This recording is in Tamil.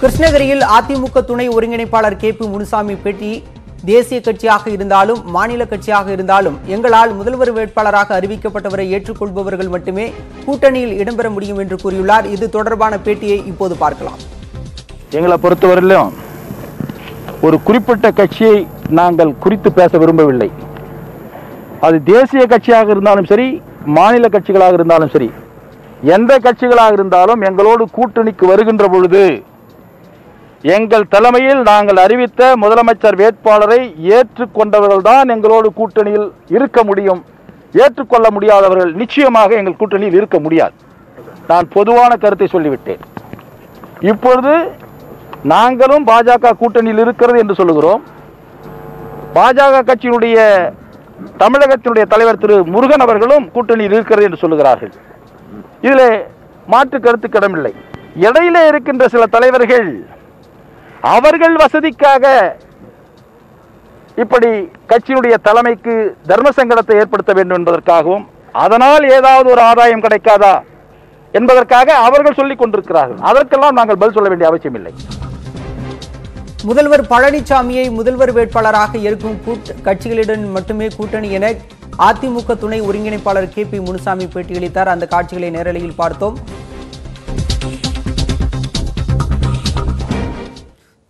கிருஷ்ணகிரியில் அதிமுக துணை ஒருங்கிணைப்பாளர் கே பி முனுசாமி பேட்டி. தேசிய கட்சியாக இருந்தாலும் மாநில கட்சியாக இருந்தாலும் எங்களால் முதல்வர் வேட்பாளராக அறிவிக்கப்பட்டவரை ஏற்றுக்கொள்பவர்கள் மட்டுமே கூட்டணியில் இடம்பெற முடியும் என்று கூறியுள்ளார். இது தொடர்பான பேட்டியை இப்போது பார்க்கலாம். எங்களை பொறுத்தவரையிலும் ஒரு குறிப்பிட்ட கட்சியை நாங்கள் குறித்து பேச விரும்பவில்லை. அது தேசிய கட்சியாக இருந்தாலும் சரி மாநில கட்சிகளாக இருந்தாலும் சரி எந்த கட்சிகளாக இருந்தாலும் எங்களோடு கூட்டணிக்கு வருகின்ற பொழுது எங்கள் தலைமையில் நாங்கள் அறிவித்த முதலமைச்சர் வேட்பாளரை ஏற்றுக்கொண்டவர்கள்தான் எங்களோடு கூட்டணியில் இருக்க முடியும். ஏற்றுக்கொள்ள முடியாதவர்கள் நிச்சயமாக எங்கள் கூட்டணியில் இருக்க முடியாது. நான் பொதுவான கருத்தை சொல்லிவிட்டேன். இப்பொழுது நாங்களும் பாஜக கூட்டணியில் இருக்கிறது என்று சொல்லுகிறோம். பாஜக கட்சியினுடைய தமிழகத்தினுடைய தலைவர் திரு முருகன் அவர்களும் கூட்டணியில் இருக்கிறது என்று சொல்லுகிறார்கள். இதில் மாற்று கருத்து கிடமில்லை. இடையிலே இருக்கின்ற சில தலைவர்கள் அவர்கள் வசதிக்காக இப்படி கட்சியினுடைய தலைமைக்கு தர்ம சங்கடத்தை ஏற்படுத்த வேண்டும் என்பதற்காகவும் அதனால் ஏதாவது ஒரு ஆதாயம் கிடைக்காதா என்பதற்காக அவர்கள் சொல்லிக் கொண்டிருக்கிறார்கள். அதற்கெல்லாம் நாங்கள் பதில் சொல்ல வேண்டிய அவசியம் இல்லை முதல்வர் பழனிசாமியை முதல்வர் வேட்பாளராக இருக்கும் கூட்ட- கட்சிகளுடன் மட்டுமே கூட்டணி என அதிமுக துணை ஒருங்கிணைப்பாளர் கே பி முனுசாமி பேட்டியளித்தார். அந்த காட்சிகளை நேரலையில் பார்த்தோம்.